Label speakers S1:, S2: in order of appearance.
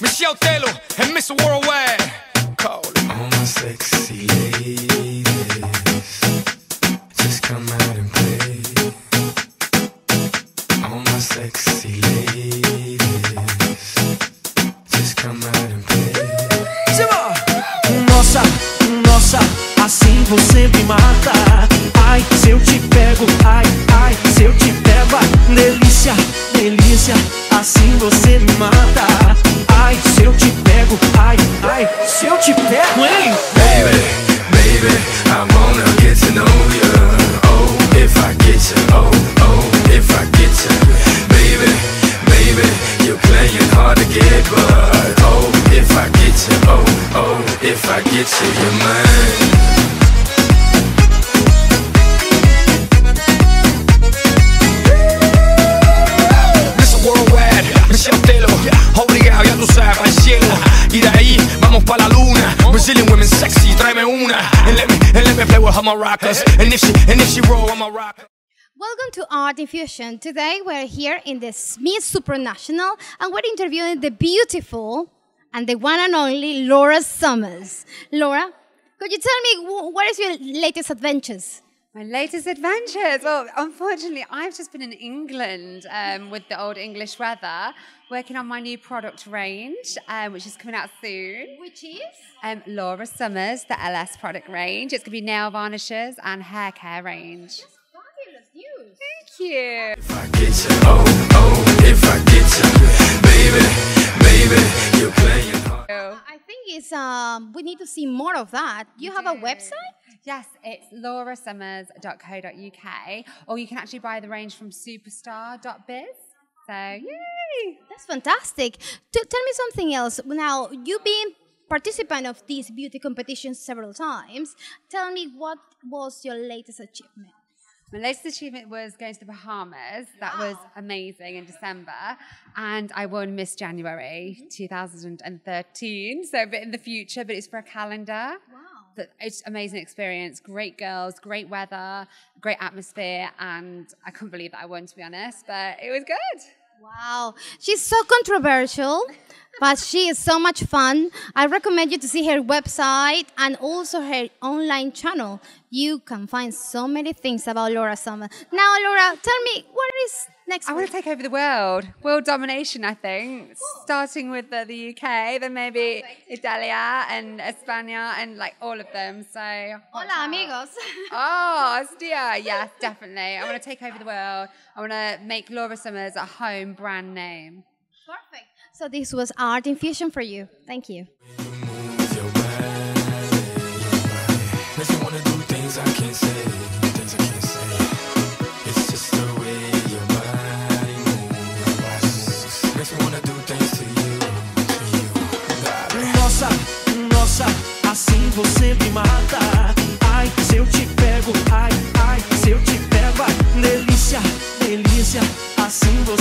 S1: Michelle Taylor and Mr. Worldwide. Call it.
S2: All my sexy ladies, just come out and play. All my sexy ladies, just come out and play.
S3: Nossa, nossa, assim você me mata. Ai, se eu te pego, ai, ai, se eu te pego, delícia,
S2: Baby, baby, I wanna get to know you. Oh, if I get oh, oh, if I get. Baby, baby, you're playing hard to get, but oh, if I get you, oh, oh, if I get you, you're mine.
S1: And let me, and let me play with. And if she, and if she roll, I'm a.
S4: Welcome to Art In Fusion. Today we're here in the Miss Supranational and we're interviewing the beautiful and the one and only Laura Summers. Laura, could you tell me what is your latest adventures?
S5: My latest adventures. Well, unfortunately, I've just been in England um, with the old English weather, working on my new product range, um, which is coming out soon.
S4: Which is?
S5: Um, Laura Summers, the LS product range. It's going to be nail varnishes and hair care range.
S4: Fabulous news.
S5: Thank you.
S2: I
S4: think it's um we need to see more of that. You have a website?
S5: Yes, it's laurasummers.co.uk, or you can actually buy the range from superstar.biz. So, yay!
S4: That's fantastic. T- tell me something else. Now, you've been participant of these beauty competitions several times. Tell me what was your latest achievement?
S5: My latest achievement was going to the Bahamas. That was amazing in December. And I won Miss January mm-hmm. 2013. So a bit in the future, but it's for a calendar.
S4: Wow.
S5: But it's amazing experience. Great girls, great weather, great atmosphere. And I couldn't believe that I won, to be honest, but it was good.
S4: Wow, she's so controversial, but she is so much fun. I recommend you to see her website and also her online channel. You can find so many things about Laura Summer. Now, Laura, tell me what is next?
S5: I want to take over the world. World domination, I think. Starting with uh, the, the UK, then maybe Italia and España and like all of them. So,
S4: Hola, amigos.
S5: Oh, dear. Yes, definitely. I want to take over the world. I want to make Laura Summers a home brand name.
S4: Perfect. So this was art infusion for you. Thank you.
S2: Nossa, nossa, assim você me mata. Ai, se eu te pego, ai, ai, se eu te pego, ai,
S3: delícia, delícia, assim você.